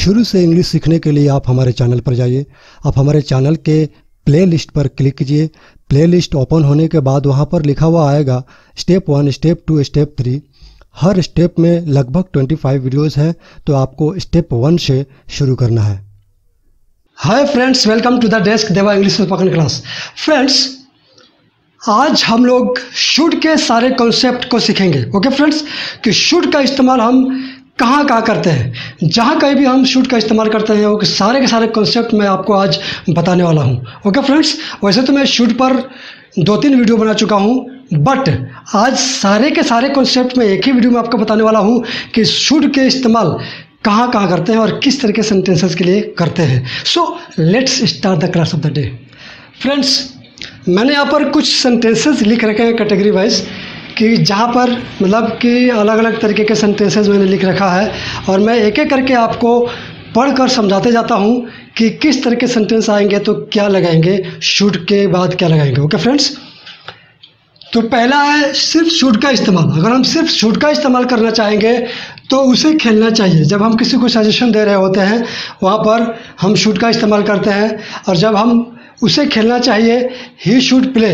शुरू से इंग्लिश सीखने के लिए आप हमारे चैनल पर जाइए। आप हमारे चैनल के प्ले लिस्ट पर क्लिक कीजिए। प्ले लिस्ट ओपन होने के बाद वहाँ पर लिखा हुआ आएगा step one step two step three हर स्टेप में लगभग 25 वीडियोस हैं तो आपको स्टेप वन से शुरू करना है। Hi friends welcome to the desk Deva English spoken class friends आज हम लोग शुड के सारे कॉन्सेप्ट को सीखेंगे। ओके फ्रेंड्स कि शुड का इस्तेमाल हम कहाँ कहाँ करते हैं? जहाँ कहीं भी हम शूट का इस्तेमाल करते हैं, वो सारे के सारे कॉन्सेप्ट मैं आपको आज बताने वाला हूँ। ओके फ्रेंड्स वैसे तो मैं शूट पर दो तीन वीडियो बना चुका हूँ बट आज सारे के सारे कॉन्सेप्ट में एक ही वीडियो में आपको बताने वाला हूँ कि शूट के इस्तेमाल कहाँ कहाँ करते हैं और किस तरह के सेंटेंसेस के लिए करते हैं। So let's start the class of the day friends मैंने यहाँ पर कुछ सेंटेंसेस लिख रखे हैं कैटेगरी वाइज कि जहाँ पर मतलब कि अलग अलग तरीके के सेंटेंसेस मैंने लिख रखा है और मैं एक एक करके आपको पढ़कर समझाते जाता हूँ कि किस तरह के सेंटेंस आएँगे तो क्या लगाएँगे शूट के बाद क्या लगाएँगे। ओके फ्रेंड्स तो पहला है सिर्फ़ शूट का इस्तेमाल। अगर हम सिर्फ़ शूट का इस्तेमाल करना चाहेंगे तो उसे खेलना चाहिए। जब हम किसी को सजेशन दे रहे होते हैं, वहाँ पर हम शूट का इस्तेमाल करते हैं और जब हम उसे खेलना चाहिए ही शुड प्ले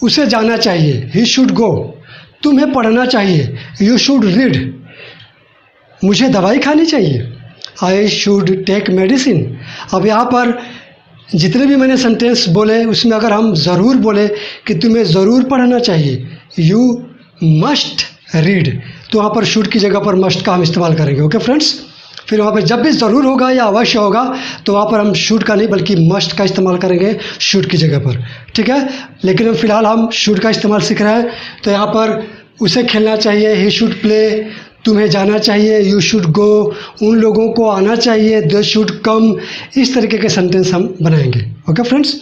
उसे जाना चाहिए। ही शुड गो तुम्हें पढ़ना चाहिए। यू शुड रीड मुझे दवाई खानी चाहिए। आई शुड टेक मेडिसिन अब यहाँ पर जितने भी मैंने सेंटेंस बोले, उसमें अगर हम ज़रूर बोले कि तुम्हें ज़रूर पढ़ना चाहिए यू मस्ट रीड तो वहाँ पर शुड की जगह पर मस्ट का हम इस्तेमाल करेंगे। ओके फ्रेंड्स फिर वहाँ पर जब भी ज़रूर होगा या अवश्य होगा तो वहाँ पर हम शूट का नहीं, बल्कि मस्ट का इस्तेमाल करेंगे शूट की जगह पर, ठीक है? लेकिन फ़िलहाल हम शूट का इस्तेमाल सीख रहे हैं तो यहाँ पर उसे खेलना चाहिए, ही शुड प्ले, तुम्हें जाना चाहिए, यू शुड गो, उन लोगों को आना चाहिए, दे शुड कम, इस तरीके के सेंटेंस हम बनाएँगे, ओके फ्रेंड्स?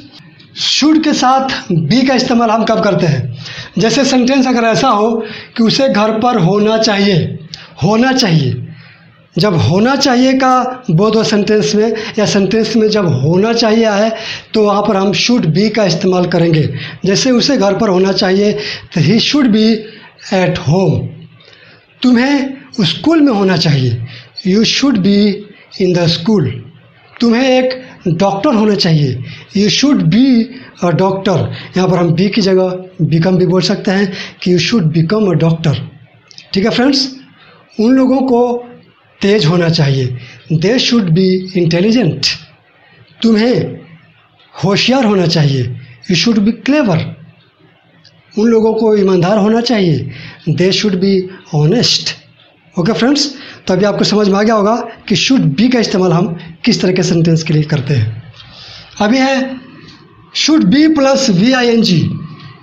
शुड के साथ बी का इस्तेमाल हम कब करते हैं? जैसे सेंटेंस अगर ऐसा हो कि उसे घर पर होना चाहिए होना चाहिए जब होना चाहिए का बोध सेंटेंस में, या सेंटेंस में जब होना चाहिए है तो वहाँ पर हम शुड बी का इस्तेमाल करेंगे। जैसे उसे घर पर होना चाहिए तो he should be at home तुम्हें स्कूल में होना चाहिए। You should be in the school तुम्हें एक डॉक्टर होना चाहिए। You should be a doctor यहाँ पर हम बी की जगह बिकम भी बोल सकते हैं कि you should become a doctor ठीक है फ्रेंड्स उन लोगों को तेज होना चाहिए। दे शुड बी इंटेलिजेंट तुम्हें होशियार होना चाहिए। यू शुड बी क्लेवर उन लोगों को ईमानदार होना चाहिए। They should be honest okay friends तो अभी आपको समझ में आ गया होगा कि शुड बी का इस्तेमाल हम किस तरह के सेंटेंस के लिए करते हैं। अभी है should be plus V I N G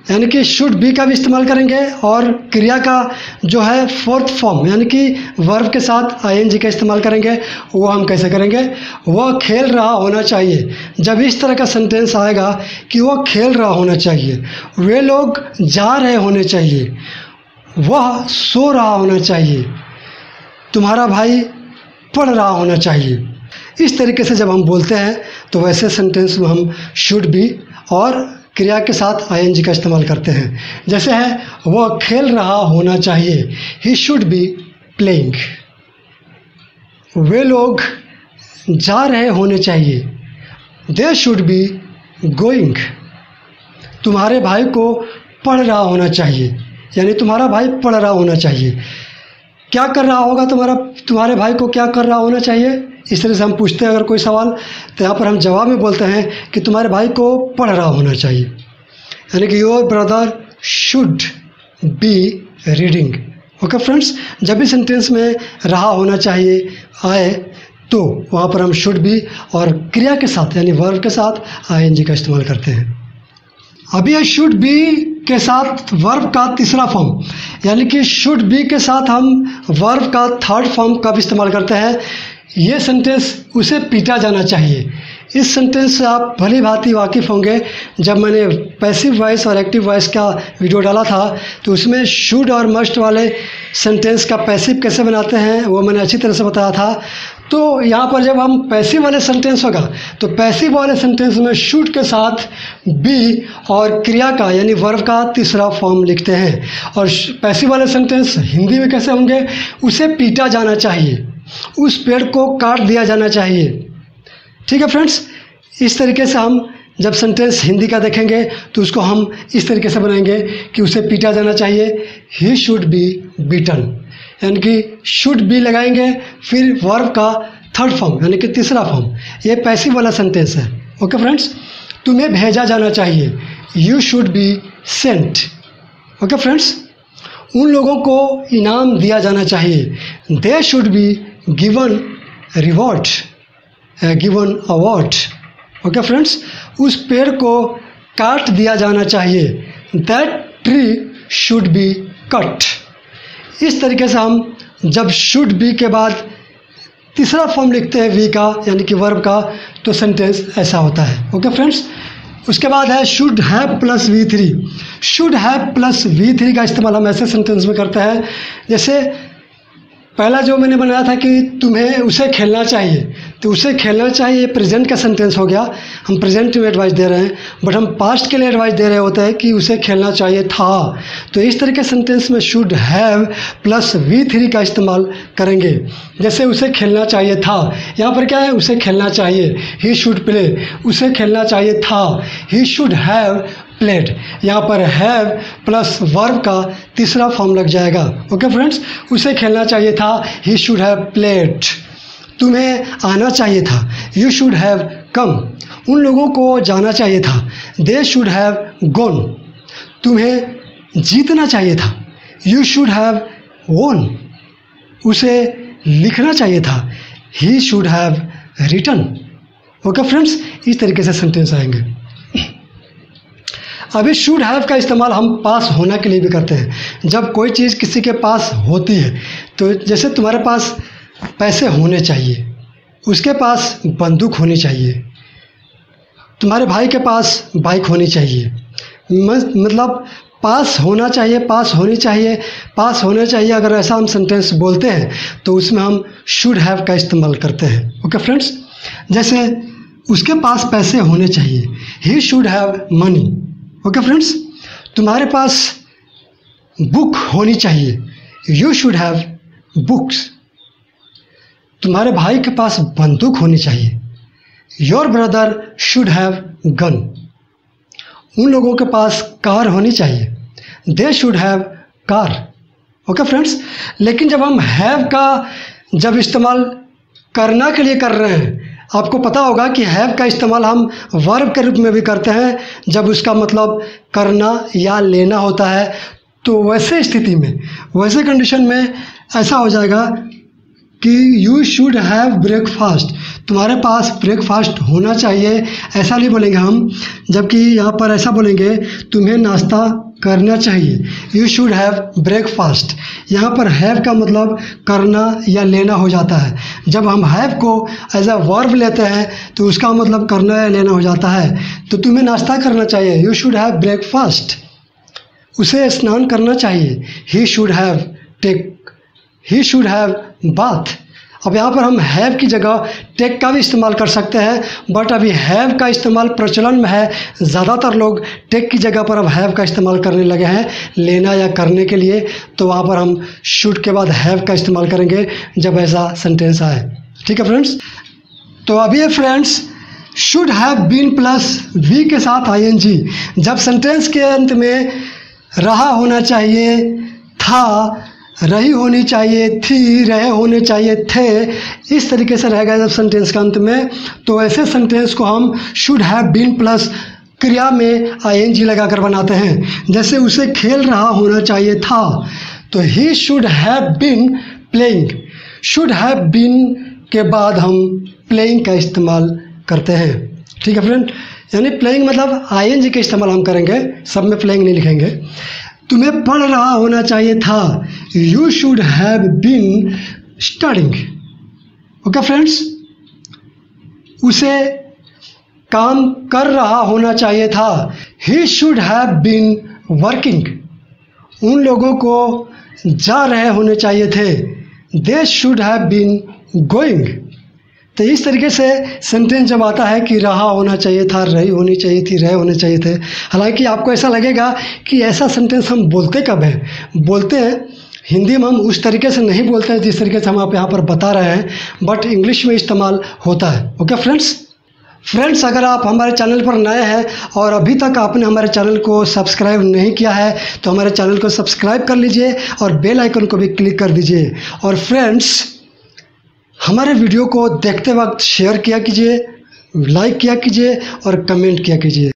यानी कि शुड बी का भी इस्तेमाल करेंगे और क्रिया का जो है फोर्थ फॉर्म यानी कि वर्ब के साथ आईएनजी का इस्तेमाल करेंगे, वो हम कैसे करेंगे? वह खेल रहा होना चाहिए। जब इस तरह का सेंटेंस आएगा कि वह खेल रहा होना चाहिए, वे लोग जा रहे होने चाहिए, वह सो रहा होना चाहिए, तुम्हारा भाई पढ़ रहा होना चाहिए। इस तरीके से जब हम बोलते हैं तो वैसे सेंटेंस में हम शुड भी और क्रिया के साथ आईएनजी का इस्तेमाल करते हैं। जैसे है, वह खेल रहा होना चाहिए। ही शुड बी प्लेइंग वे लोग जा रहे होने चाहिए। दे शुड बी गोइंग तुम्हारे भाई को पढ़ रहा होना चाहिए। यानी तुम्हारा भाई पढ़ रहा होना चाहिए। क्या कर रहा होगा तुम्हारा, तुम्हारे भाई को क्या कर रहा होना चाहिए? इस तरह से हम पूछते हैं, अगर कोई सवाल तो यहाँ पर हम जवाब में बोलते हैं कि तुम्हारे भाई को पढ़ रहा होना चाहिए। यानी कि your brother should be reading okay friends जब भी सेंटेंस में रहा होना चाहिए, आए तो वहाँ पर हम शुड बी और क्रिया के साथ, यानी वर्ब के साथ आईएनजी का इस्तेमाल करते हैं। अभी ये शुड बी के साथ वर्ब का तीसरा फॉर्म यानी कि शुड बी के साथ हम वर्ब का थर्ड फॉर्म कब इस्तेमाल करते हैं। ये सेंटेंस उसे पीटा जाना चाहिए। इस सेंटेंस से आप भली भांति वाकिफ़ होंगे। जब मैंने पैसिव वॉइस और एक्टिव वॉइस का वीडियो डाला था तो उसमें शुड और मस्ट वाले सेंटेंस का पैसिव कैसे बनाते हैं, वो मैंने अच्छी तरह से बताया था। तो यहाँ पर जब हम पैसिव वाले सेंटेंस होगा तो पैसिव वाले सेंटेंस में शुड के साथ बी और क्रिया का, यानी वर्ब का तीसरा फॉर्म लिखते हैं। और पैसिव वाले सेंटेंस हिंदी में कैसे होंगे, उसे पीटा जाना चाहिए। उस पेड़ को काट दिया जाना चाहिए। ठीक है फ्रेंड्स? इस तरीके से हम जब सेंटेंस हिंदी का देखेंगे तो उसको हम इस तरीके से बनाएँगे कि उसे पीटा जाना चाहिए। ही शुड बी बीटन यानी कि शुड बी लगाएँगे, फिर वर्ब का थर्ड फॉर्म यानी कि तीसरा फॉर्म ये पैसिव वाला सेंटेंस है। ओके फ्रेंड्स तुम्हें भेजा जाना चाहिए। You should be sent okay friends उन लोगों को इनाम दिया जाना चाहिए। They should be given reward given award okay friends उस पेड़ को काट दिया जाना चाहिए। That tree should be cut इस तरीके से हम जब शुड बी के बाद तीसरा फॉर्म लिखते हैं वी का, यानी कि वर्ब का तो सेंटेंस ऐसा होता है। ओके फ्रेंड्स उसके बाद है should have plus V three should have plus V three का इस्तेमाल हम ऐसे सेंटेंस में करते हैं, जैसे पहला जो मैंने बनाया था कि तुम्हें उसे खेलना चाहिए तो उसे खेलना चाहिए प्रेजेंट का सेंटेंस हो गया। हम प्रेजेंट में एडवाइस दे रहे हैं बट हम पास्ट के लिए एडवाइस दे रहे होते हैं कि उसे खेलना चाहिए था। तो इस तरह के सेंटेंस में should have plus V three का इस्तेमाल करेंगे। जैसे उसे खेलना चाहिए था, यहाँ पर क्या है? उसे खेलना चाहिए। ही शुड प्ले उसे खेलना चाहिए था। ही शुड हैव प्लेड यहाँ पर हैव प्लस वर्ब का तीसरा फॉर्म लग जाएगा। ओके फ्रेंड्स उसे खेलना चाहिए था ही शुड हैव प्लेट तुम्हें आना चाहिए था। यू शुड हैव कम उन लोगों को जाना चाहिए था। दे शुड हैव गोन तुम्हें जीतना चाहिए था। यू शुड हैव वोन उसे लिखना चाहिए था। He should have written okay friends इस तरीके से सेंटेंस आएँगे। अभी शुड हैव का इस्तेमाल हम पास होना के लिए भी करते हैं। जब कोई चीज़ किसी के पास होती है तो जैसे तुम्हारे पास पैसे होने चाहिए, उसके पास बंदूक होनी चाहिए, तुम्हारे भाई के पास बाइक होनी चाहिए मतलब पास होना चाहिए, पास होनी चाहिए, पास होने चाहिए, अगर ऐसा हम सेंटेंस बोलते हैं तो उसमें हम शुड हैव का इस्तेमाल करते हैं। ओके फ्रेंड्स जैसे उसके पास पैसे होने चाहिए he should have money okay friends तुम्हारे पास बुक होनी चाहिए। यू शुड हैव बुक्स तुम्हारे भाई के पास बंदूक होनी चाहिए। Your brother should have gun उन लोगों के पास कार होनी चाहिए। They should have car okay friends लेकिन जब हम हैव का जब इस्तेमाल करना के लिए कर रहे हैं आपको पता होगा कि हैव का इस्तेमाल हम वर्ब के रूप में भी करते हैं। जब उसका मतलब करना या लेना होता है तो वैसे स्थिति में, वैसे कंडीशन में ऐसा हो जाएगा कि यू शुड हैव ब्रेकफास्ट तुम्हारे पास ब्रेकफास्ट होना चाहिए, ऐसा नहीं बोलेंगे हम। जबकि यहाँ पर ऐसा बोलेंगे, तुम्हें नाश्ता करना चाहिए। यू शुड हैव ब्रेकफास्ट यहाँ पर हैव का मतलब करना या लेना हो जाता है। जब हम हैव को एज अ वर्ब लेते हैं तो उसका मतलब करना या लेना हो जाता है। तो तुम्हें नाश्ता करना चाहिए। यू शुड हैव ब्रेकफास्ट उसे स्नान करना चाहिए। He should have take he should have bath अब यहाँ पर हम हैव की जगह टेक का भी इस्तेमाल कर सकते हैं बट अभी हैव का इस्तेमाल प्रचलन में है। ज़्यादातर लोग टेक की जगह पर अब हैव का इस्तेमाल करने लगे हैं, लेना या करने के लिए। तो वहाँ पर हम शुड के बाद हैव का इस्तेमाल करेंगे, जब ऐसा सेंटेंस आए। ठीक है फ्रेंड्स तो अभी friends should have been plus V के साथ आईएनजी जब सेंटेंस के अंत में रहा होना चाहिए, था रही होनी चाहिए थी, रहे होने चाहिए थे। इस तरीके से रहेगा जब सेंटेंस के अंत में। तो ऐसे सेंटेंस को हम शुड हैव बीन प्लस क्रिया में आई एन जी लगा कर बनाते हैं। जैसे उसे खेल रहा होना चाहिए था तो he should have been playing should have been के बाद हम प्लेइंग का इस्तेमाल करते हैं। ठीक है फ्रेंड यानी प्लेइंग मतलब आई एन जी का इस्तेमाल हम करेंगे। सब में प्लेइंग नहीं लिखेंगे। तुम्हें पढ़ रहा होना चाहिए था। You should have been studying okay friends उसे काम कर रहा होना चाहिए था। He should have been working उन लोगों को जा रहे होने चाहिए थे। They should have been going तो इस तरीके से सेंटेंस जब आता है कि रहा होना चाहिए था, रही होनी चाहिए थी, रहे होने चाहिए थे, हालाँकि आपको ऐसा लगेगा कि ऐसा सेंटेंस हम बोलते कब हैं? बोलते हैं, हिंदी में हम उस तरीके से नहीं बोलते हैं जिस तरीके से हम आप यहाँ पर बता रहे हैं बट इंग्लिश में इस्तेमाल होता है। ओके फ्रेंड्स फ्रेंड्स अगर आप हमारे चैनल पर नए हैं और अभी तक आपने हमारे चैनल को सब्सक्राइब नहीं किया है तो हमारे चैनल को सब्सक्राइब कर लीजिए और बेल आइकन को भी क्लिक कर दीजिए। और फ्रेंड्स हमारे वीडियो को देखते वक्त शेयर किया कीजिए लाइक किया कीजिए और कमेंट किया कीजिए।